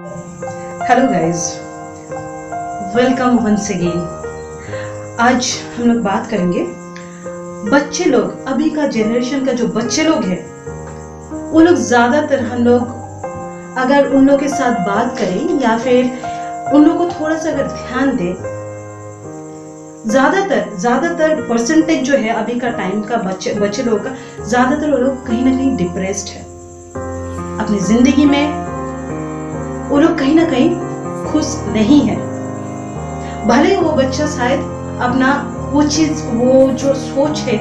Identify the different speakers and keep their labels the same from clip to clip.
Speaker 1: Hello guys welcome once again आज हम लोग बात करेंगे बच्चे लोग, अभी का जेनरेशन का जो बच्चे लोग हैं, वो लोग ज़्यादातर हम लोग अगर उन लोग के साथ बात करें या फिर उन लोग को थोड़ा सा अगर ध्यान दें, ज़्यादातर ज़्यादातर परसेंटेज जो है अभी का टाइम का बच्चे बच्चे लोगों का, ज़्यादातर वो लोग कहीं ना कहीं डिप्रेस्ड है। अपनी ज़िंदगी में वो लोग कहीं ना कहीं खुश नहीं है। भले वो बच्चा शायद अपना वो चीज़, वो जो सोच है,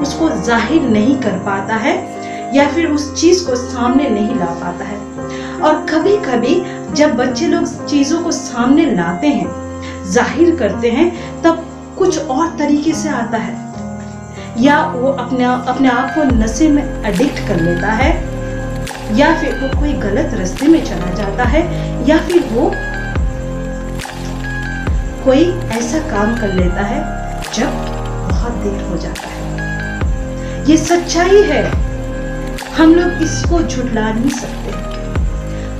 Speaker 1: उसको ज़ाहिर नहीं कर पाता है, या फिर उस चीज़ को सामने नहीं ला पाता है। और कभी कभी जब बच्चे लोग चीज़ों को सामने लाते हैं, ज़ाहिर करते हैं, तब कुछ और तरीके से आता है। या वो अपने अपने आप को नशे में एडिक्ट कर लेता है। या फिर वो कोई गलत रास्ते में चला जाता है, या फिर वो कोई ऐसा काम कर लेता है जब बहुत देर हो जाता है। ये सच्चाई है। हम लोग इसको झुटला नहीं सकते।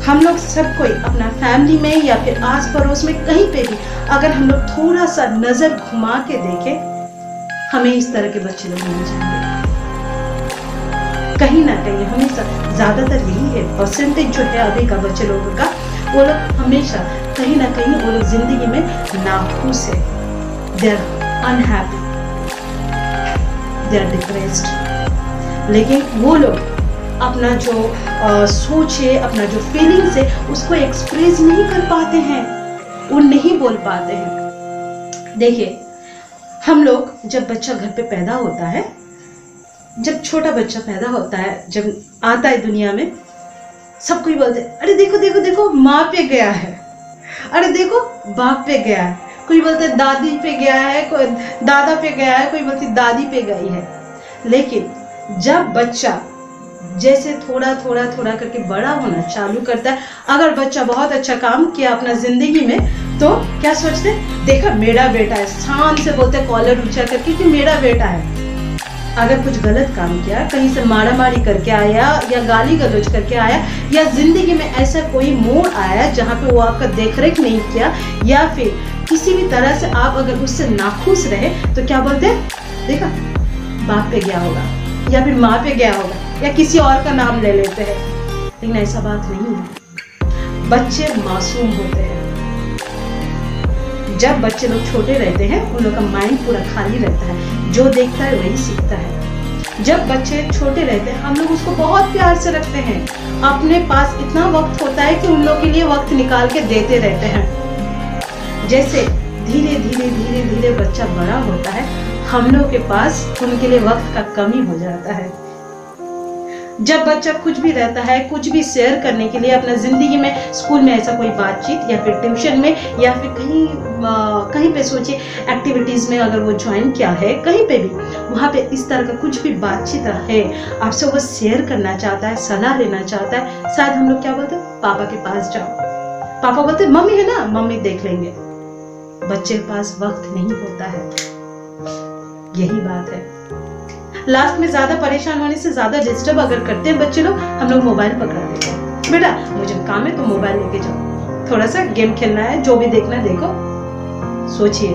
Speaker 1: हम लोग सब कोई अपना फैमिली में या फिर आस पड़ोस में कहीं पे भी अगर हम लोग थोड़ा सा नज़र घुमा के देखें, हमें इस तरह के बच्चे लोग मिल जाएँगे। कहीं ना कहीं हमेशा ज़्यादातर यही है परसेंटेज जो है अभी का बच्चे लोगों का वो लोग हमेशा कहीं ना कहीं वो लोग ज़िंदगी में नाखुश है। They are unhappy they are depressed लेकिन वो लोग अपना जो आ, सोच है अपना जो फीलिंग्स है उसको एक्सप्रेस नहीं कर पाते हैं। वो नहीं बोल पाते हैं। देखिए हम लोग जब बच्चा घर पे पैदा होता है जब छोटा बच्चा पैदा होता है, जब आता है दुनिया में, सब कोई बोलते अरे देखो देखो देखो, माँ पे गया है। अरे देखो, बाप पे गया है। कोई बोलते दादी पे गया है, कोई, दादा पे गया है। कोई बोलती दादी पे गई है। लेकिन जब बच्चा जैसे थोड़ा थोड़ा थोड़ा करके बड़ा होना चालू करता है, अगर बच्चा बहुत अच्छा काम किया अपना ज़िंदगी में तो क्या सोचते देखा, मेरा बेटा है। शान से बोलते कॉलर ऊँचा करके कि मेरा बेटा है। अगर कुछ गलत काम किया, कहीं से मारा मारी करके आया या गाली गलौज करके आया या ज़िंदगी में ऐसा कोई मोड़ आया जहाँ पे वो आपका देखरेख नहीं किया या फिर किसी भी तरह से आप अगर उससे नाखुश रहे तो क्या बोलते हैं? देखा, बाप पे गया होगा या फिर माँ पे गया होगा या किसी और का नाम ले लेते हैं। लेकिन ऐसा बात नहीं है। बच्चे मासूम होते हैं। जब बच्चे लोग छोटे रहते हैं, उन लोग का माइंड पूरा खाली रहता है। जो देखता है, वही सीखता है। जब बच्चे छोटे रहते हैं, हम लोग उसको बहुत प्यार से रखते हैं। अपने पास इतना वक्त होता है कि उन लोग के लिए वक्त निकाल के देते रहते हैं। जैसे धीरे धीरे धीरे धीरे बच्चा बड़ा होता है, हम लोग के पास उनके लिए वक्त का कमी हो जाता है। जब बच्चा कुछ भी रहता है कुछ भी शेयर करने के लिए अपना ज़िंदगी में स्कूल में ऐसा कोई बातचीत या फिर ट्यूशन में या फिर कहीं आ, कहीं पे सोचिए एक्टिविटीज़ में अगर वो ज्वाइन किया है कहीं पे भी वहाँ पे इस तरह का कुछ भी बातचीत है आपसे वो शेयर करना चाहता है सलाह लेना चाहता है शायद हम लोग क्या बोलते पापा के पास जाओ। पापा बोलते मम्मी है ना मम्मी देख लेंगे। बच्चे के पास वक्त नहीं होता है। यही बात है। लास्ट में ज़्यादा परेशान होने से ज़्यादा डिस्टर्ब अगर करते हैं बच्चे लोग, हम लोग मोबाइल पकड़ा देते हैं। बेटा, मुझे काम है तो मोबाइल लेके जाओ। थोड़ा सा गेम खेलना है, जो भी देखना देखो। सोचिए,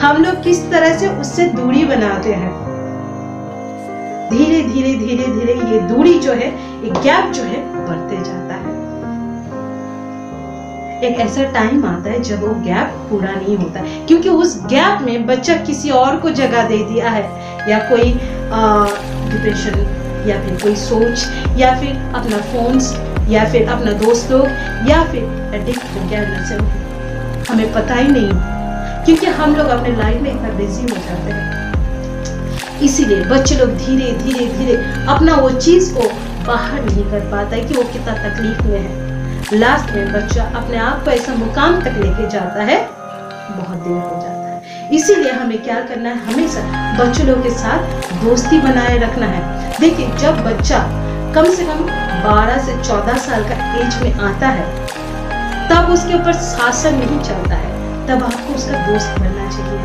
Speaker 1: हम लोग किस तरह से उससे दूरी बनाते हैं? धीरे धीरे धीरे धीरे ये दूरी जो है, ये गैप जो है, बढ़ते जाता है। एक ऐसा टाइम आता है जब वो गैप पूरा नहीं होता, क्योंकि उस गैप में बच्चा किसी और को जगह दे दिया है। या कोई डिप्रेशन या फिर कोई सोच, या फिर अपना फोन्स या फिर अपना दोस्त लोग, या फिर एडिक्ट हो गया नशे हमें पता ही नहीं, क्योंकि हम लोग अपने लाइफ में इतना बिज़ी हो जाते हैं। इसीलिए बच्चे लोग धीरे धीरे धीरे अपना वो चीज़ को बाहर नहीं कर पाता है कि वो कितना तकलीफ़ में है। लास्ट में बच्चा अपने आप को ऐसा मुकाम तक लेके जाता है, बहुत देर हो जाता है। इसीलिए हमें क्या करना है? हमेशा बच्चों लोग के साथ दोस्ती बनाए रखना है। देखिए, जब बच्चा कम से कम 12 से 14 साल का एज में आता है, तब उसके ऊपर शासन नहीं चलता है। तब आपको उसका दोस्त बनना चाहिए।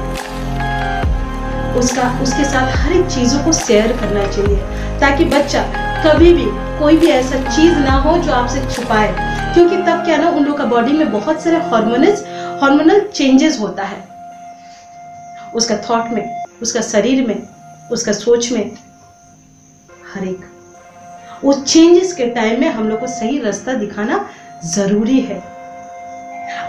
Speaker 1: उसका, उसके साथ हर एक चीज़ों को शेयर करना चाहिए, ताकि बच्चा कभी भी कोई भी ऐसा चीज़ ना हो जो आपसे छुपाए। क्योंकि तब क्या ना, उन लोग का बॉडी में बहुत सारे हार्मोनल हार्मोनल चेंजेस होता है। उसका थॉट में, उसका शरीर में, उसका सोच में, हर एक। वो चेंजेस के टाइम में हम लोग को सही रास्ता दिखाना ज़रूरी है।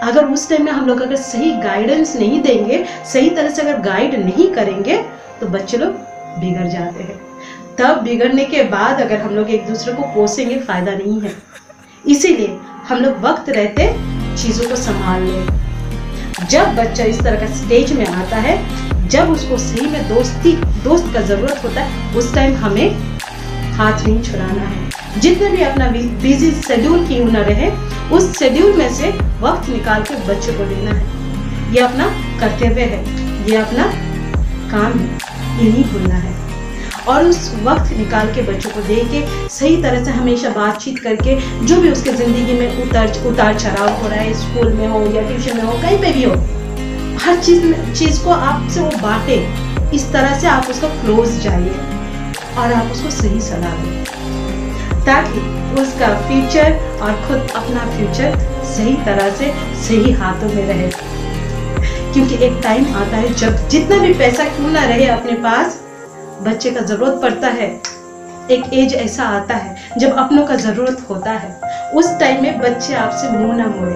Speaker 1: अगर उस टाइम में हम लोग अगर सही गाइडेंस नहीं देंगे, सही तरह से अगर गाइड नहीं करेंगे तो बच्चे लोग बिगड़ जाते हैं। तब बिगड़ने के बाद अगर हम लोग एक दूसरे को कोसेंगे फ़ायदा नहीं है। इसीलिए हम लोग वक्त रहते चीज़ों को संभाल लें जब बच्चा इस तरह का स्टेज में आता है, जब उसको सही में दोस्ती, दोस्त का ज़रूरत होता है, उस टाइम हमें हाथ नहीं छुड़ाना है। जितने भी अपना बिज़ी शेड्यूल क्यों न रहे, उस शेड्यूल में से वक्त निकाल के बच्चे को लेना है। ये अपना कर्तव्य है, ये अपना काम है ये नहीं भूलना है। और उस वक्त निकाल के बच्चों को दे के सही तरह से हमेशा बातचीत करके, जो भी उसके ज़िंदगी में उतार उतार चढ़ाव हो रहा है, स्कूल में हो या ट्यूशन में हो, कहीं पे भी हो, हर चीज़ चीज़ को आपसे वो बांटे, इस तरह से आप उसका क्लोज जाइए और आप उसको सही सलाह दें, ताकि उसका फ्यूचर और खुद अपना फ्यूचर सही तरह से, सही हाथों में रहे। क्योंकि एक टाइम आता है जब जितना भी पैसा क्यों ना रहे अपने पास बच्चे का ज़रूरत पड़ता है। एक एज ऐसा आता है, जब अपनों का ज़रूरत होता है। उस टाइम में बच्चे आपसे मुँह ना मोड़े।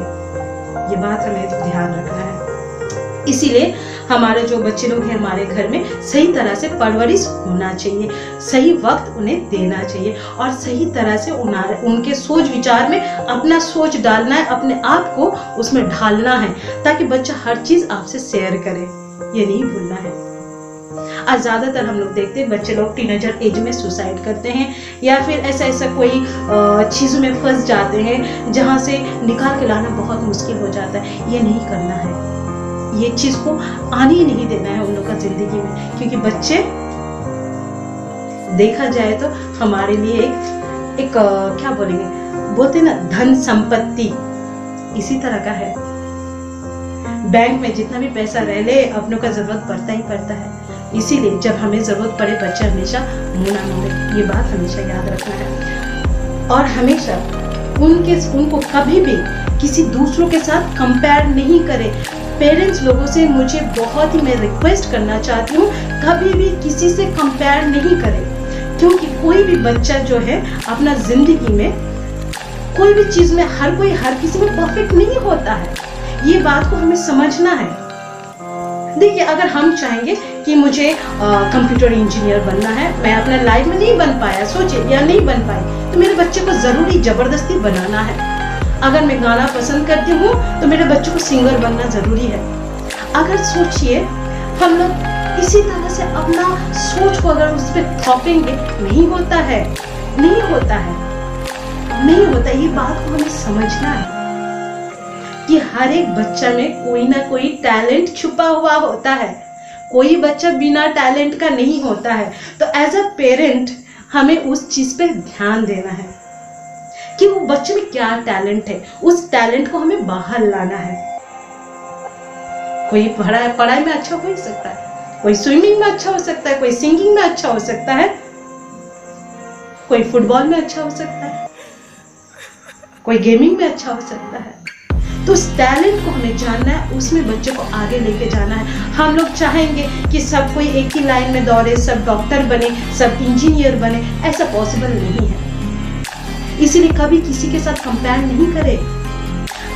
Speaker 1: ये बात हमें तो ध्यान रखना है। इसीलिए हमारे जो बच्चे लोग हैं, हमारे घर में सही तरह से परवरिश होना चाहिए, सही वक्त उन्हें देना चाहिए और सही तरह से उनके सोच विचार में अपना सोच डालना है, अपने आप को उसमें ढालना है, ताकि बच्चा हर चीज़ आपसे शेयर करे। ये नहीं भूलना है। आज ज़्यादातर हम लोग देखते हैं, बच्चे लोग टीनेजर एज में सुसाइड करते हैं, या फिर ऐसा ऐसा कोई चीज़ों में फंस जाते हैं, जहाँ से निकाल के लाना बहुत मुश्किल हो जाता है। ये नहीं करना है। ये चीज़ को आने ही नहीं देना है उन लोग का ज़िंदगी में, क्योंकि बच्चे, देखा जाए तो हमारे लिए एक एक क्या बोलेंगे? बोलते ना, धन संपत्ति। इसी तरह का है। बैंक में जितना भी पैसा रह ले, अपनों का ज़रूरत पड़ता ही पड़ता है। इसीलिए जब हमें ज़रूरत पड़े बच्चे हमेशा मुँह ना मोड़े ये बात हमेशा याद रखना है। और हमेशा उनके उनको कभी भी किसी दूसरों के साथ कंपेयर नहीं करें। पेरेंट्स लोगों से मुझे बहुत ही मैं रिक्वेस्ट करना चाहती हूँ, कभी भी किसी से कंपेयर नहीं करें। क्योंकि कोई भी बच्चा जो है, अपना ज़िंदगी में कोई भी चीज़ में हर कोई, हर किसी में परफेक्ट नहीं होता है। ये बात को हमें समझना है। देखिए, अगर हम चाहेंगे कि मुझे कंप्यूटर इंजीनियर बनना है। मैं अपने लाइफ में नहीं बन पाया, सोचे, या नहीं बन पाई तो मेरे बच्चे को ज़रूरी ज़बरदस्ती बनाना है। अगर मैं गाना पसंद करती हूँ तो मेरे बच्चों को सिंगर बनना ज़रूरी है। अगर सोचिए, हम लोग इसी तरह से अपना सोच को अगर उस पर थोपेंगे, नहीं होता है, नहीं होता है, नहीं होता, ये बात को हमें समझना है कि हर एक बच्चा में कोई ना कोई टैलेंट छुपा हुआ होता है। कोई बच्चा बिना टैलेंट का नहीं होता है। तो एज अ पेरेंट हमें उस चीज़ पे ध्यान देना है कि वो बच्चे में क्या टैलेंट है। उस टैलेंट को हमें बाहर लाना है। कोई पढ़ाई पढ़ाई में अच्छा हो सकता है, कोई स्विमिंग में अच्छा हो सकता है, कोई सिंगिंग में अच्छा हो सकता है, कोई फुटबॉल में अच्छा हो सकता है, कोई गेमिंग में अच्छा हो सकता है। तो उस टैलेंट को हमें जानना है, उसमें बच्चे को आगे लेके जाना है। हम लोग चाहेंगे कि सब कोई एक ही लाइन में दौड़े, सब डॉक्टर बने, सब इंजीनियर बने, ऐसा पॉसिबल नहीं है। इसीलिए कभी किसी के साथ कंपेयर नहीं करे।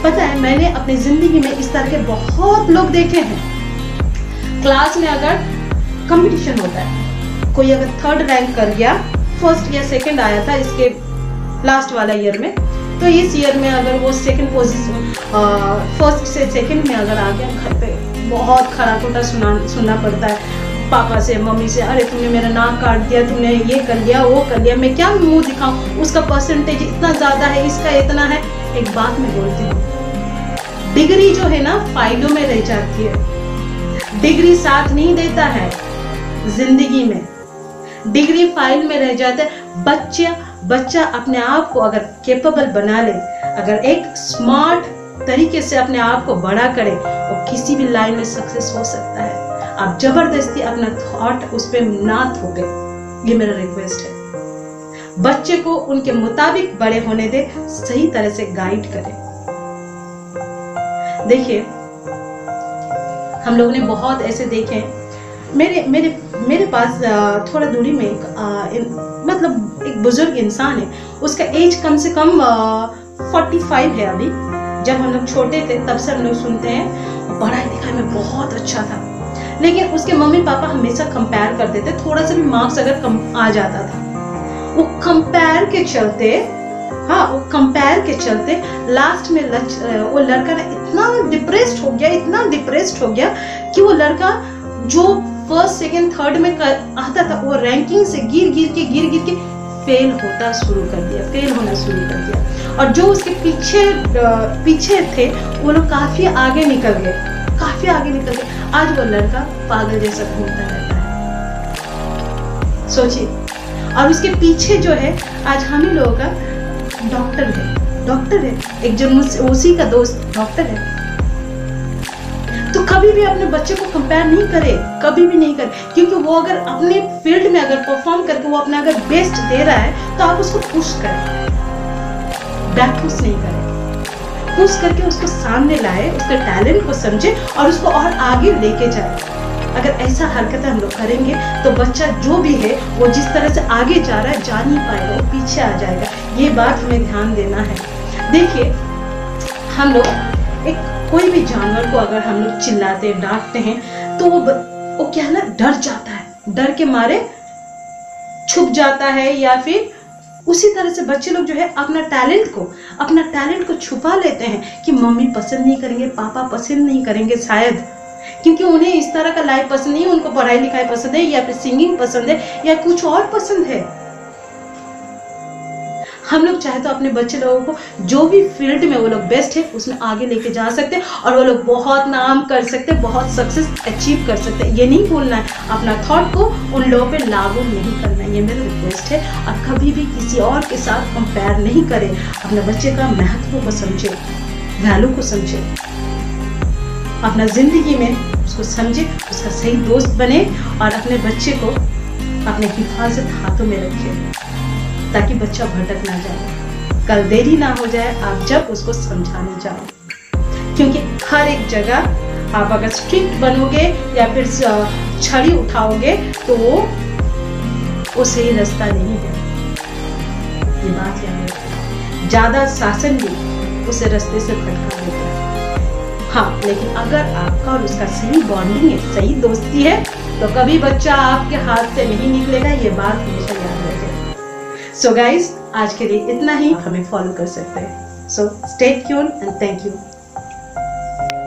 Speaker 1: पता है, मैंने अपनी ज़िंदगी में इस तरह के बहुत लोग देखे हैं। क्लास में अगर कंपटीशन होता है, कोई अगर थर्ड रैंक कर गया फ़र्स्ट या सेकंड आया था इसके लास्ट वाला ईयर में तो इस ईयर में अगर वो सेकंड पोजिशन फ़र्स्ट से सेकंड में अगर आ गया घर पे बहुत खरा खोटा सुना, सुनना पड़ता है, पापा से, मम्मी से, अरे तुमने मेरा नाक काट दिया तुमने ये कर लिया वो कर लिया मैं क्या मुँह दिखाऊँ? उसका परसेंटेज इतना ज़्यादा है, इसका इतना है। एक बात मैं बोलती हूँ, डिग्री जो है ना, फाइलों में रह जाती है। डिग्री साथ नहीं देता है, ज़िंदगी में। डिग्री फ़ाइल में रह जाता है बच्चा बच्चा अपने आप को अगर केपेबल बना ले, अगर एक स्मार्ट तरीके से अपने आप को बड़ा करे और किसी भी लाइन में सक्सेस हो सकता है। आप ज़बरदस्ती अपना थॉट उस पर ना थोपे ये मेरा रिक्वेस्ट है। बच्चे को उनके मुताबिक बड़े होने दे, सही तरह से गाइड करें। देखिए, हम लोगों ने बहुत ऐसे देखे मेरे मेरे मेरे पास थोड़ा दूरी में एक मतलब एक बुज़ुर्ग इंसान है उसका एज कम से कम फोर्टी फाइव है अभी। जब हम लोग छोटे थे तब से हम लोग सुनते हैं पढ़ाई लिखाई में बहुत अच्छा था। लेकिन उसके मम्मी पापा हमेशा कंपेयर करते थे थोड़ा सा भी मार्क्स अगर कम आ जाता था। वो कंपेयर के चलते हाँ वो कंपेयर के चलते लास्ट में लच, वो लड़का ना इतना डिप्रेस्ड हो गया इतना डिप्रेस्ड हो गया कि वो लड़का जो फ़र्स्ट सेकंड थर्ड में कर, आता था वो रैंकिंग से गिर गिर के गिर गिर के फेल होता शुरू कर दिया फेल होना शुरू कर दिया। और जो उसके पीछे पीछे थे वो लोग काफ़ी आगे निकल गए काफ़ी आगे निकल गए। आज वो लड़का पागल जैसा घूमता रहता है। सोचिए। और उसके पीछे जो है आज हम ही लोगों का डॉक्टर है। डॉक्टर है। एक जो उसी का दोस्त डॉक्टर है। कभी भी अपने बच्चे को कंपेयर नहीं करे, कभी भी नहीं करे, क्योंकि वो अगर अपने फ़ील्ड में अगर परफॉर्म करके वो अपना अगर बेस्ट दे रहा है तो आप उसको पुश करें। बैक पुश नहीं करें। पुश करके उसको सामने लाए, उसके टैलेंट को समझे और उसको और आगे लेके जाए। अगर ऐसा हरकत हम लोग करेंगे तो बच्चा जो भी है, वो जिस तरह से आगे जा रहा है, जा नहीं पाएगा, वो पीछे आ जाएगा। ये बात हमें ध्यान देना है। देखिए, हम लोग एक कोई भी जानवर को अगर हम लोग चिल्लाते, डांटते हैं तो वो वो क्या है ना, डर जाता है। डर के मारे छुप जाता है या फिर उसी तरह से बच्चे लोग जो है अपना टैलेंट को, अपना टैलेंट को छुपा लेते हैं कि मम्मी पसंद नहीं करेंगे, पापा पसंद नहीं करेंगे शायद। क्योंकि उन्हें इस तरह का लाइफ पसंद नहीं उनको पढ़ाई लिखाई पसंद है या फिर सिंगिंग पसंद है या कुछ और पसंद है। हम लोग चाहे तो अपने बच्चे लोगों को जो भी फ़ील्ड में वो लोग बेस्ट है, उसमें आगे लेके जा सकते हैं और वो लोग बहुत नाम कर सकते हैं, बहुत सक्सेस अचीव कर सकते हैं। ये नहीं भूलना है, अपना थॉट को उन लोगों पे लागू नहीं करना ये मेरा रिक्वेस्ट है। और कभी भी किसी और के साथ कंपेयर नहीं करें। अपने बच्चे का महत्व को समझे वैल्यू को समझे। अपना ज़िंदगी में उसको समझे, उसका सही दोस्त बने और अपने बच्चे को अपने हिफाजत हाथों में रखे। ताकि बच्चा भटक ना जाए। कल देरी ना हो जाए, आप जब उसको समझाने जाओ। क्योंकि हर एक जगह आप अगर स्ट्रिक्ट बनोगे या फिर छड़ी उठाओगे तो वो उसे सही रास्ता नहीं है ये बात याद रखें। ज़्यादा शासन भी उसे रास्ते से भटका देता है। हाँ लेकिन अगर आपका और उसका सही बॉन्डिंग है, सही दोस्ती है तो कभी बच्चा आपके हाथ से नहीं निकलेगा, ये बात हमेशा याद रखें। सो गाइज़ आज के लिए इतना ही। हमें फॉलो कर सकते हैं। So stay tune and thank you